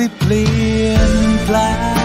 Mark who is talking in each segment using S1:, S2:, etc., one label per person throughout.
S1: ไม่เปลี่ยนแปลง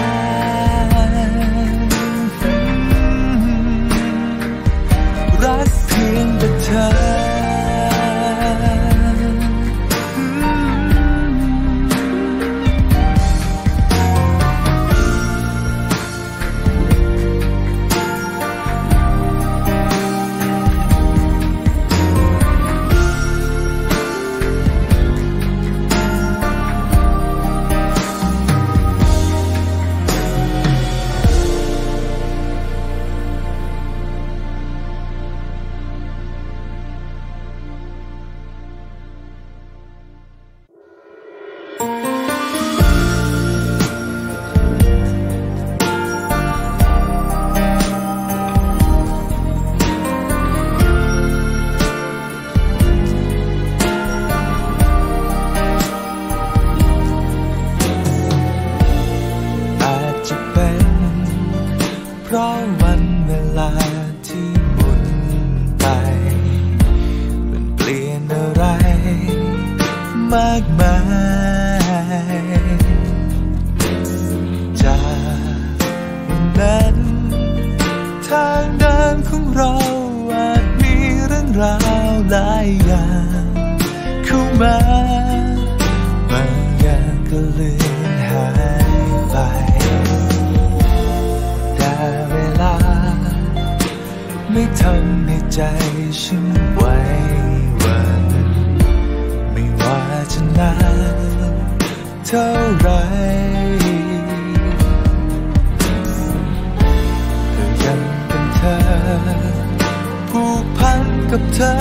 S1: ผูกพันกับเธอ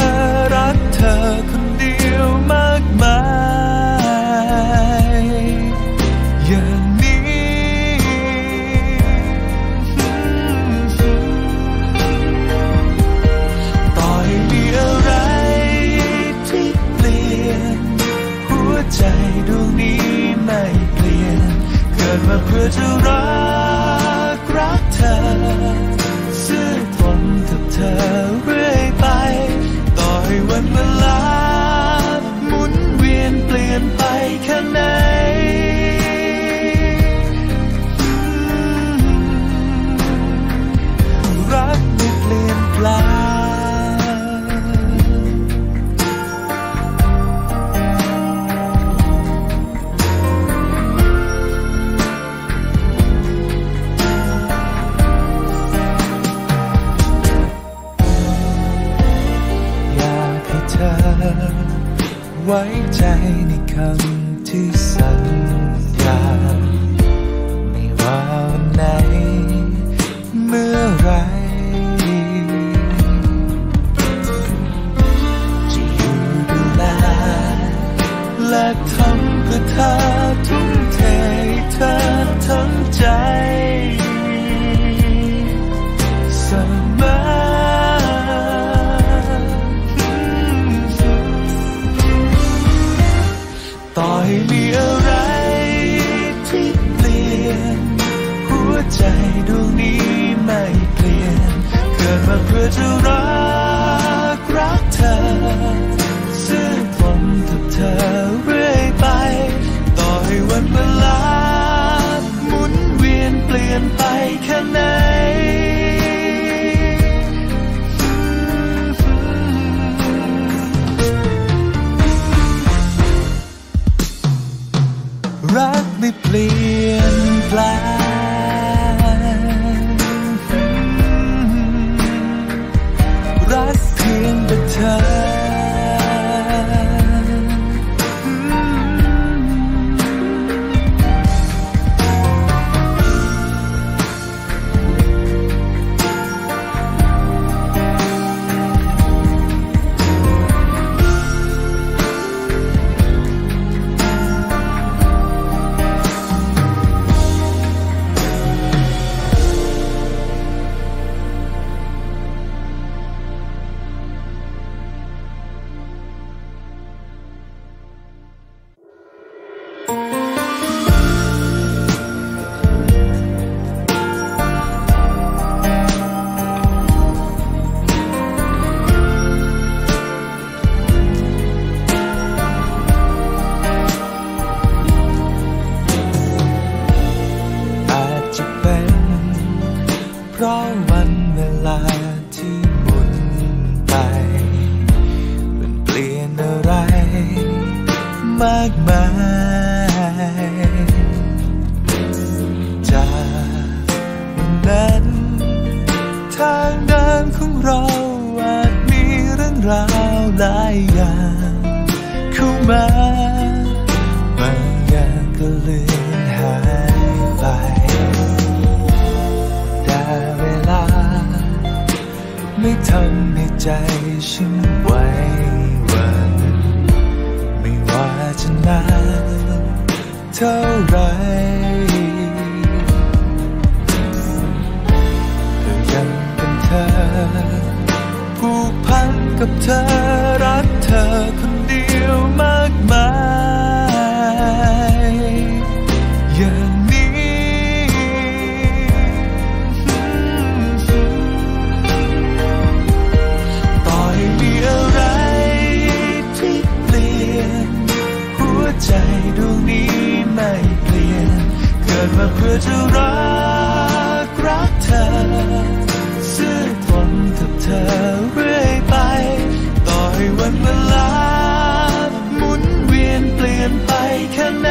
S1: รักเธอ ไม่ทำให้ใจฉันไหววัน ไม่ว่าจะนานเท่าไรก็ยังเป็นเธอ ผูกพันกับเธอรักเธอคนเดียวมากมาย เพื่อจะรักรักเธอ ซื่อตรงกับเธอเรื่อยไป ต่อให้วันเวลาหมุนเวียนเปลี่ยนไปแค่ไหน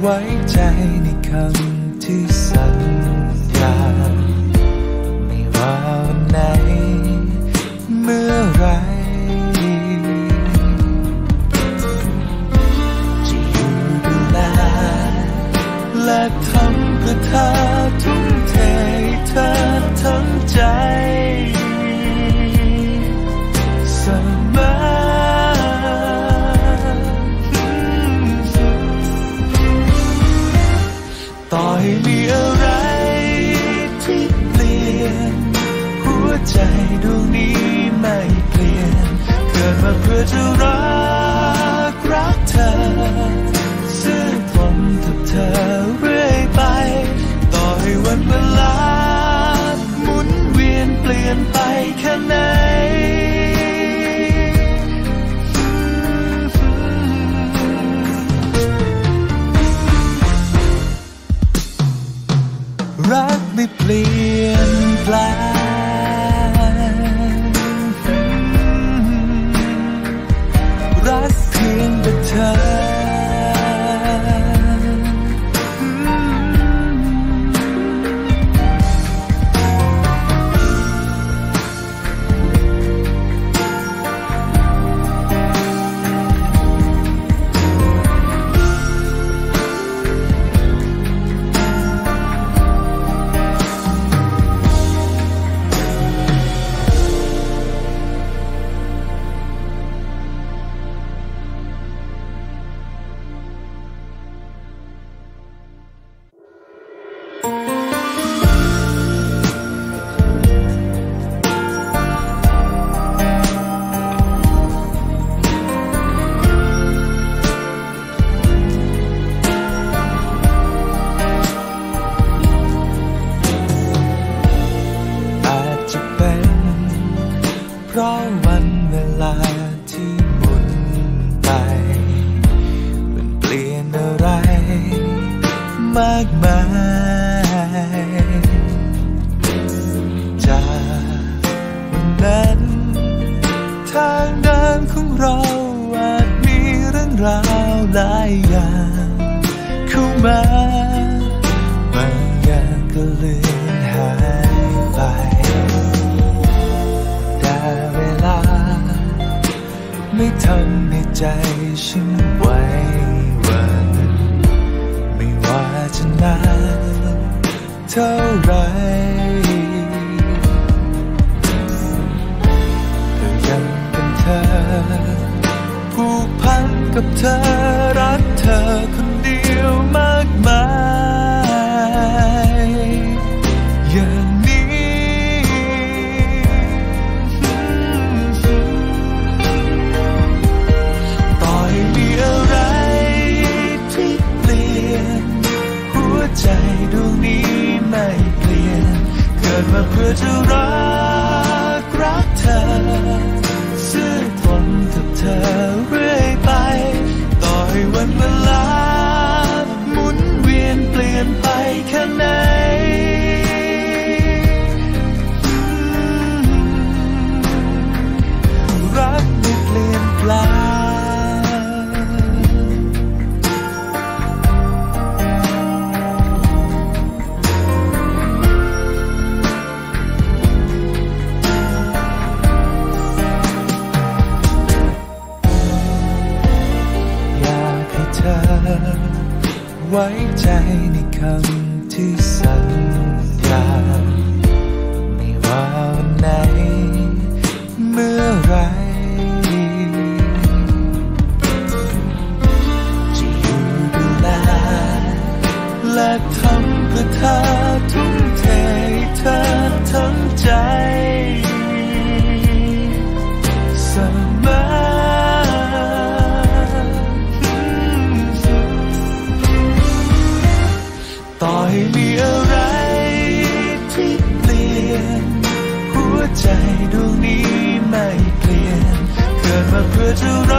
S1: ไว้ใจในคำที่สัญญาไม่ว่าวันไหน เมื่อไรจะอยู่ดูแลและทำเพื่อเธอ อให้มีอะไรที่เปลี่ยน หัวใจดวงนี้ไม่เปลี่ยน เกิดมาเพื่อจะรักรักเธอ ซื่อตรงกับเธอเรื่อยไป ต่อให้วันเวลาหมุนเวียนเปลี่ยนไปแค่ไหน กไของเราอาจมีเรื่องราวหลายอย่างเข้ามาบางอย่างก็เลือนหายไป แต่เวลา ไม่ทำให้ใจฉันไหววัน ไม่ว่าจะนานเท่าไร กับเธอรักเธอคนเดียวมากมาย อย่างนี้ ต่อให้มีอะไรที่เปลี่ยน หัวใจดวงนี้ไม่เปลี่ยน เกิดมาเพื่อจะรักรักเธอ เวลาหมุนเวียนเปลี่ยนไปแค่ไหนำที่สัญญา ไม่ว่าวันไหน เมื่อไรจะอยู่ดูแลและทำเพื่อเธอทุ่มเทเธอทั้งใจ to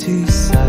S1: ำที่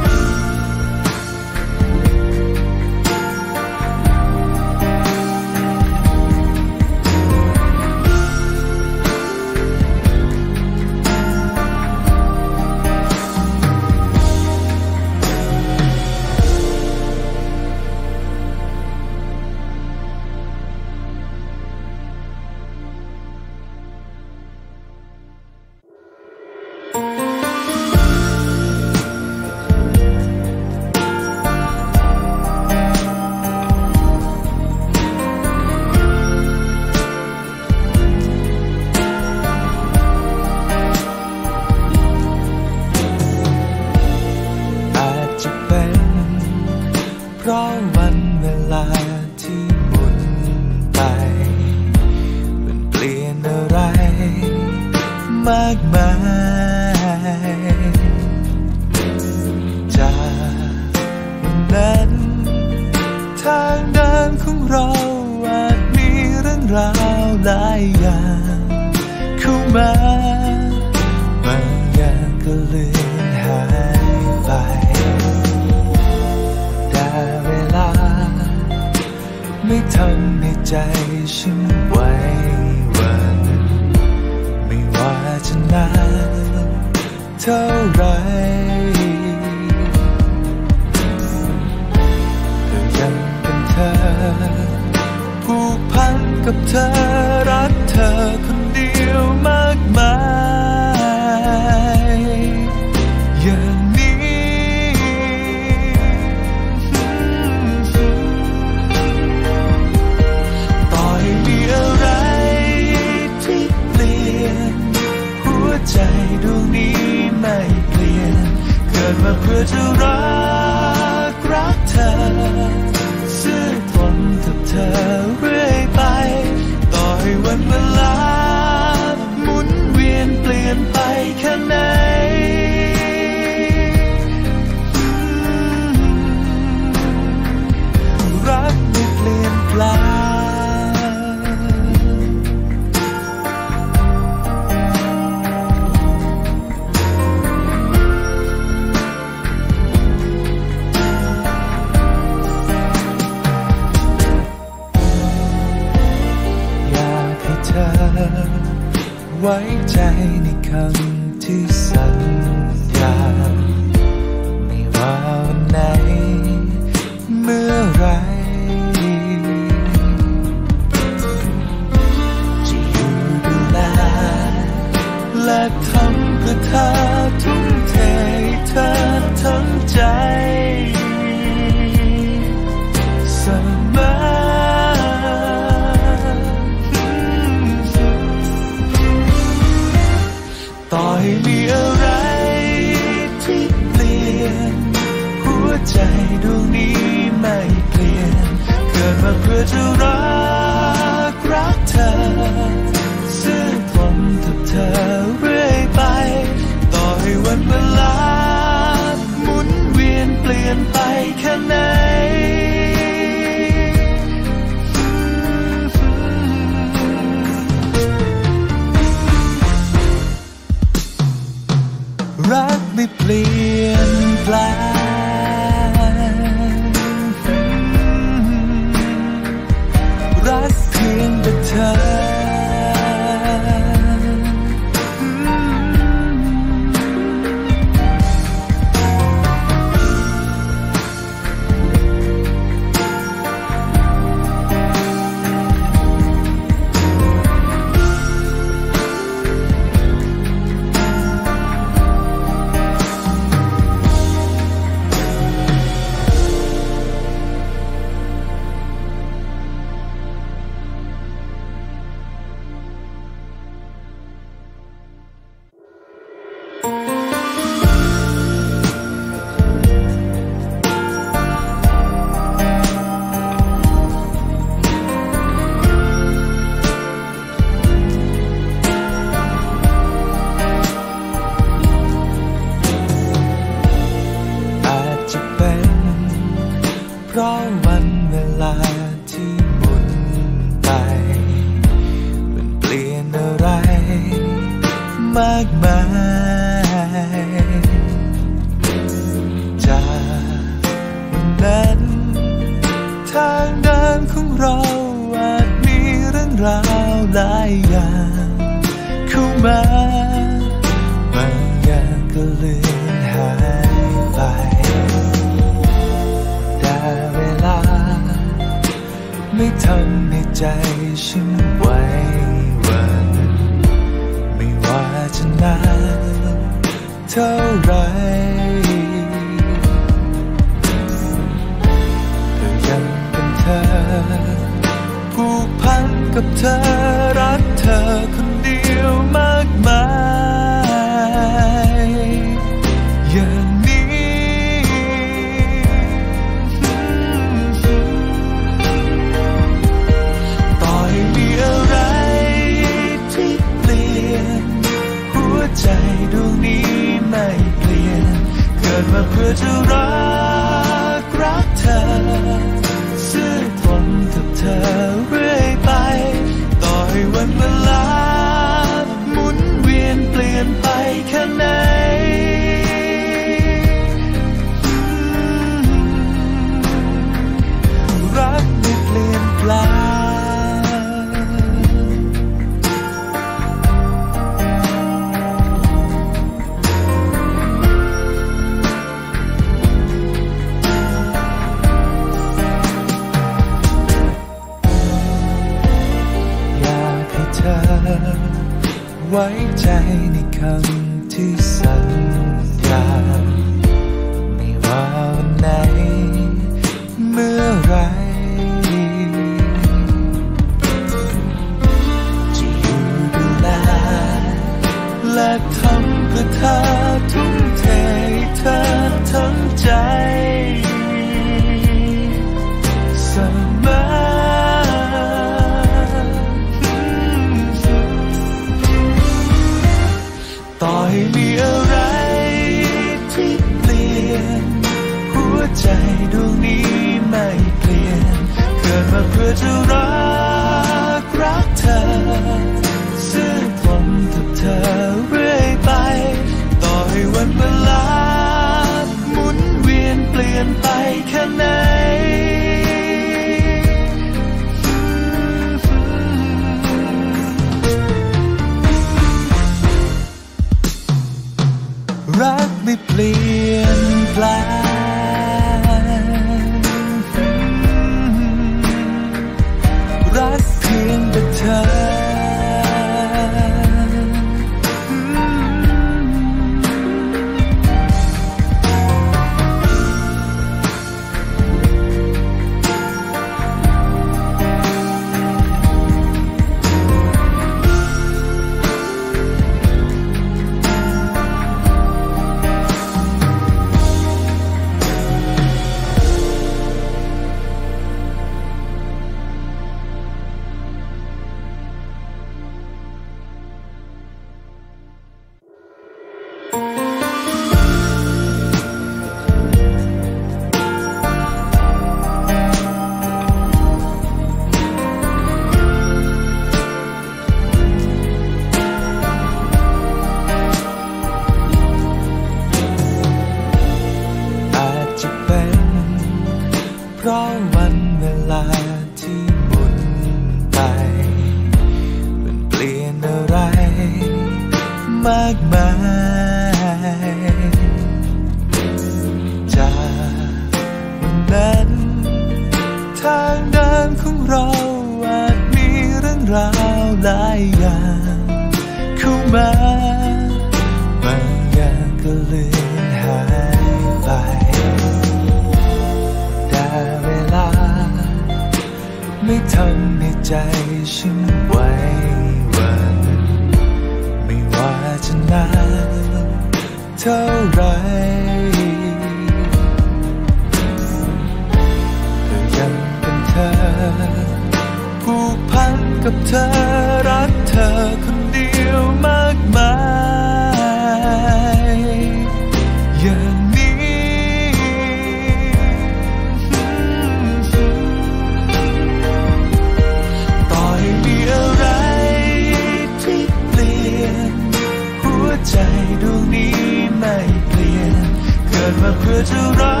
S1: ดมาเพื่อจะรั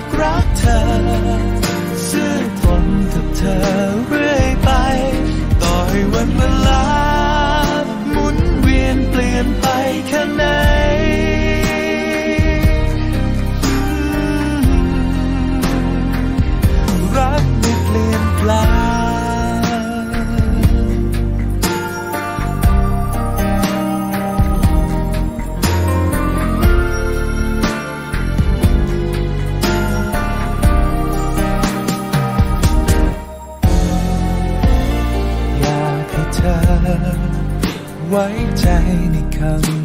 S1: กรักเธอ ซื่อตนกับเธอเรื่อยไป ต่อให้วันเวลาหมุนเวียนเปลี่ยนไป 在你靠。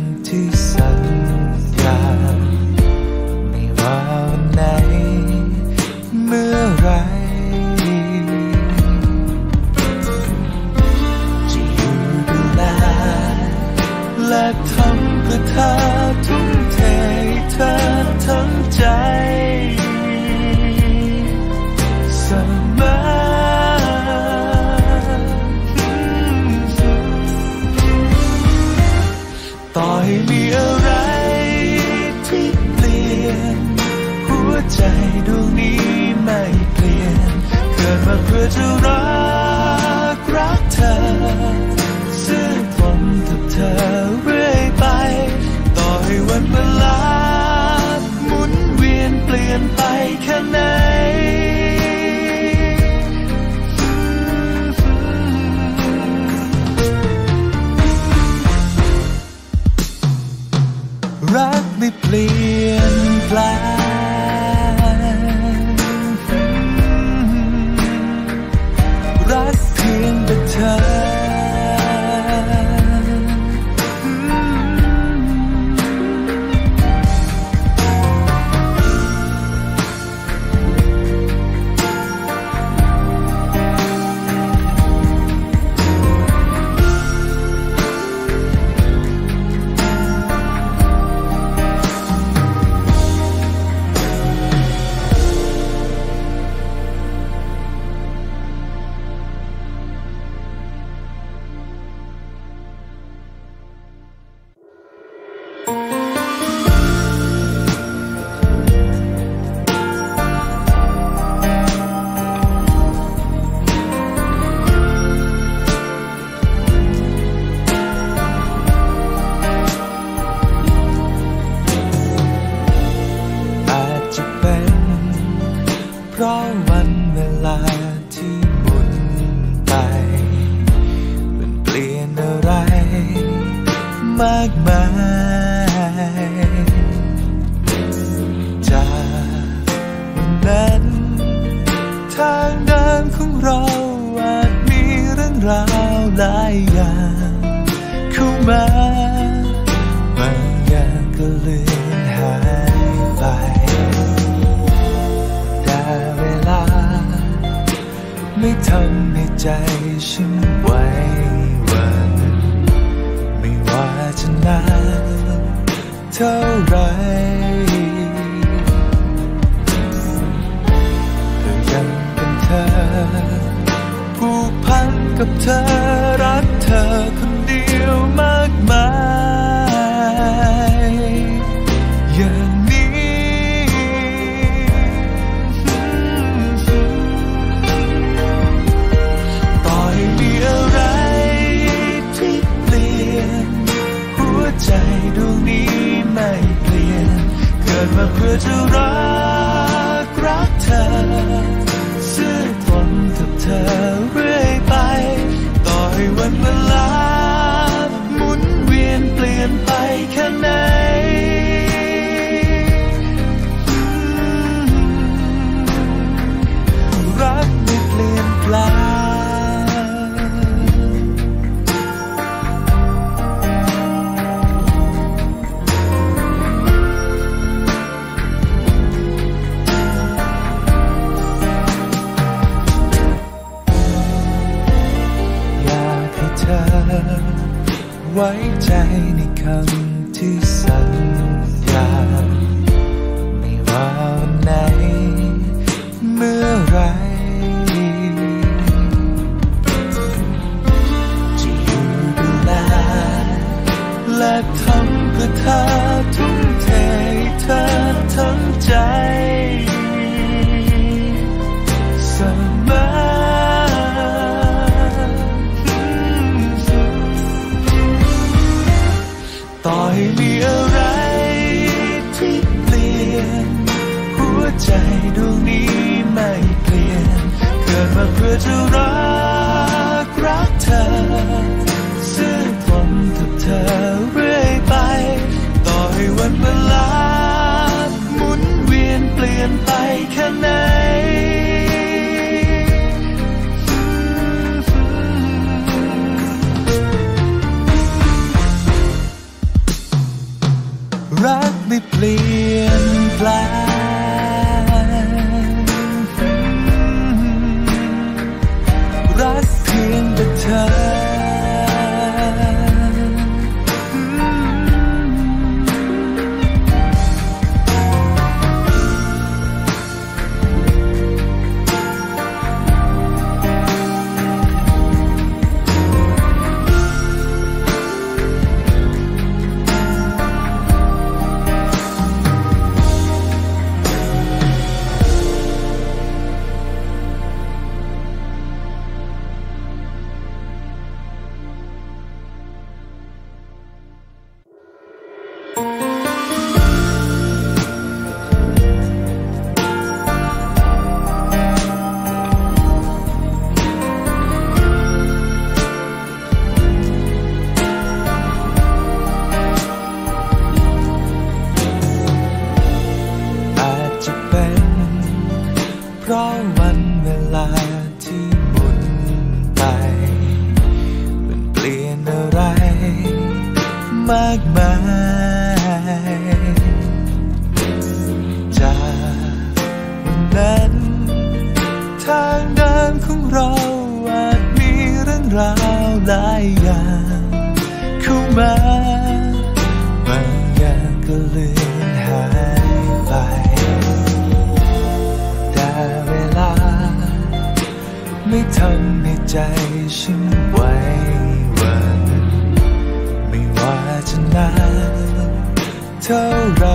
S1: เท่าไร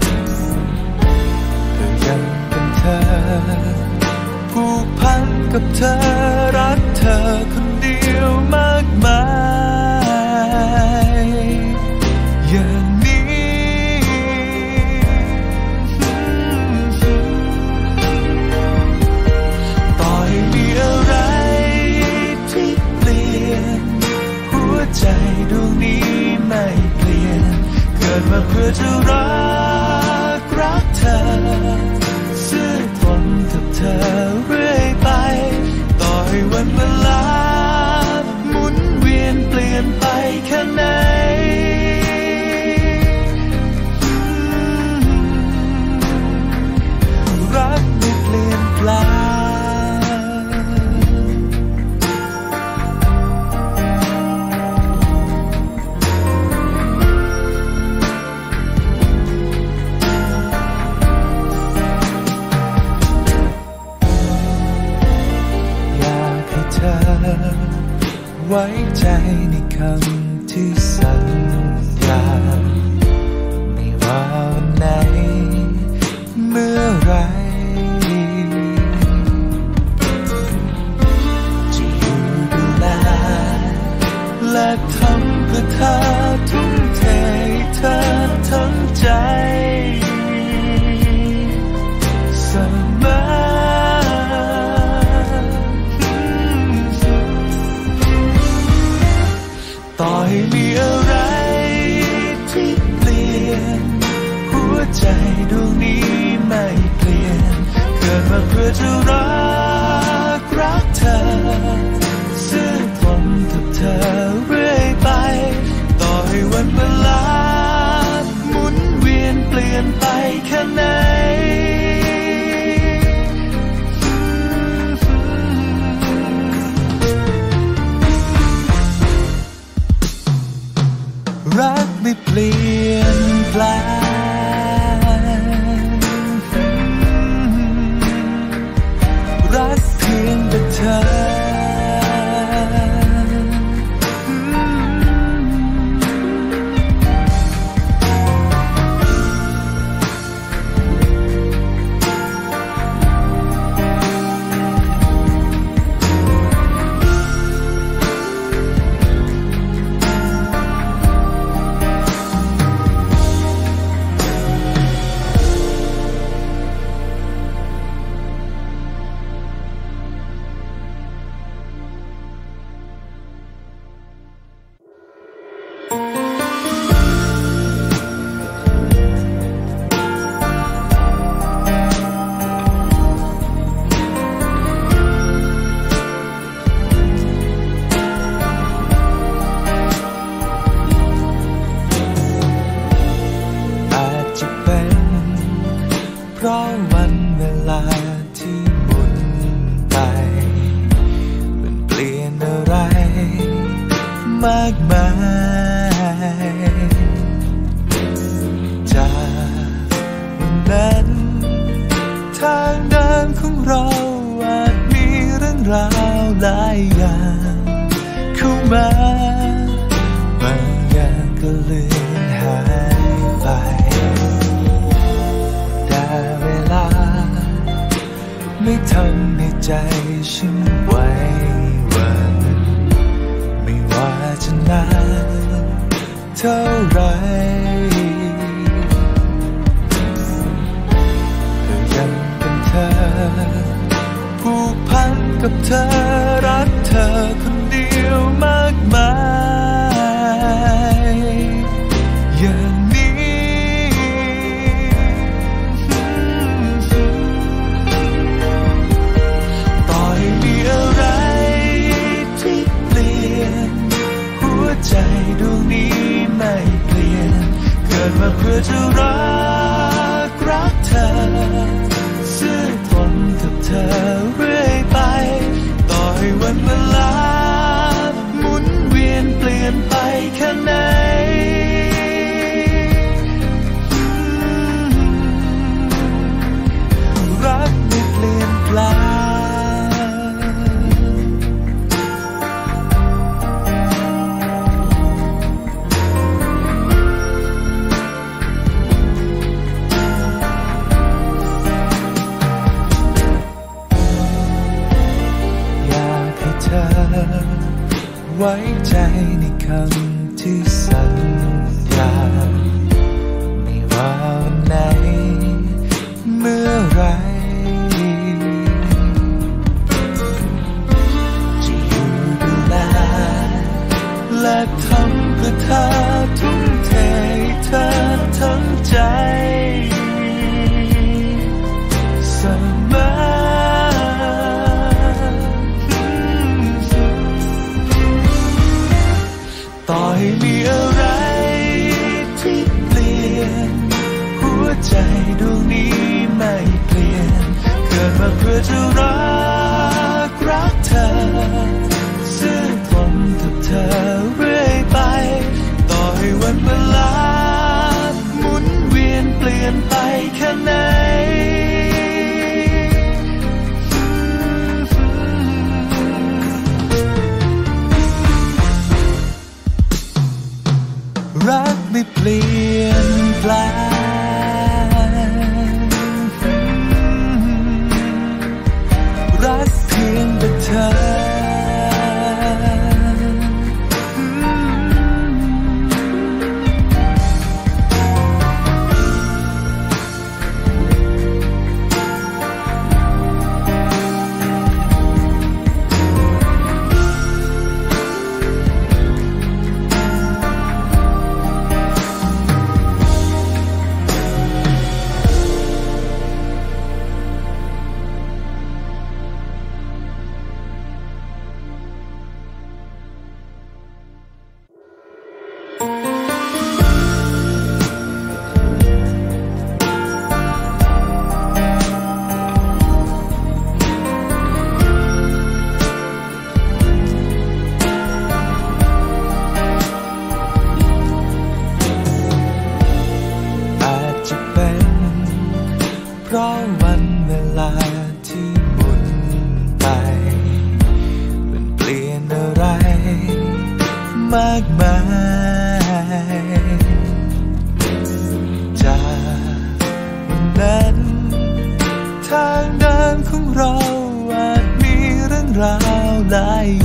S1: เธอยังเป็นเธอผูกพันกับเธอรักเธอ เพื่อจะรักรักเธอ ซื่อรนกับเธอเรื่อยไป ต่อให้วันเวลา come กิด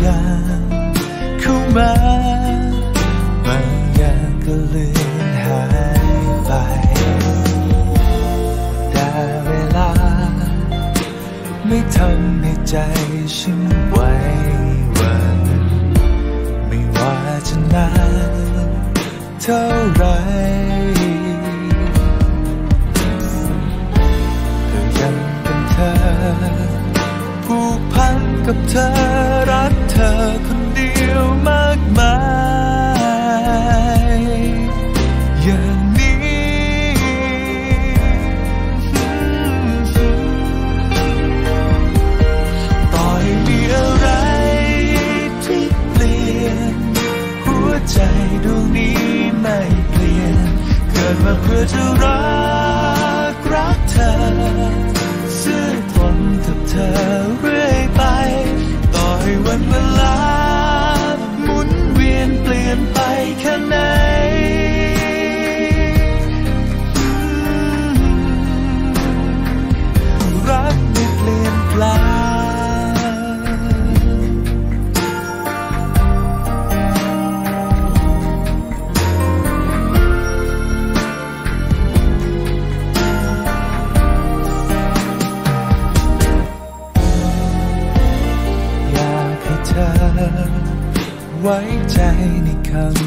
S1: อยากเข้ามาบางอย่างก็เลือนหายไป แต่เวลา ไม่ทำให้ใจฉันไหวหวั่นไม่ว่าจะนานเท่าไร กับเธอรักเธอคนเดียวมากมาย อย่างนี้ ต่อให้มีอะไรที่เปลี่ยน หัวใจดวงนี้ไม่เปลี่ยน เกิดมาเพื่อจะรัก 在你ใ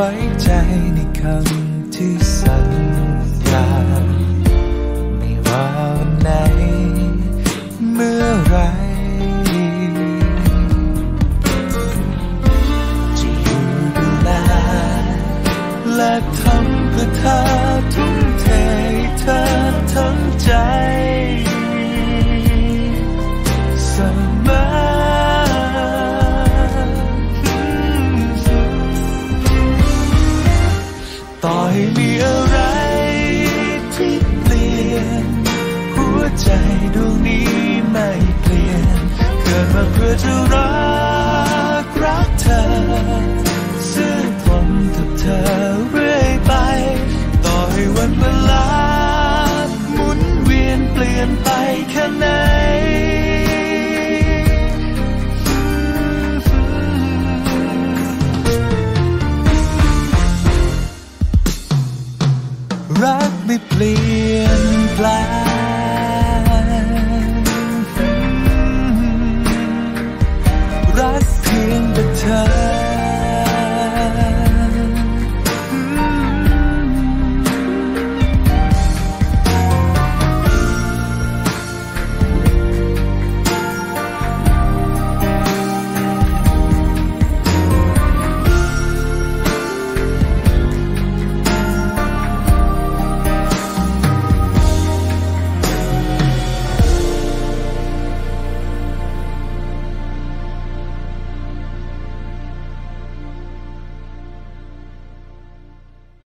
S1: ไว้ใจในคำที่สัญญาไม่ว่าวันไหน เมื่อไร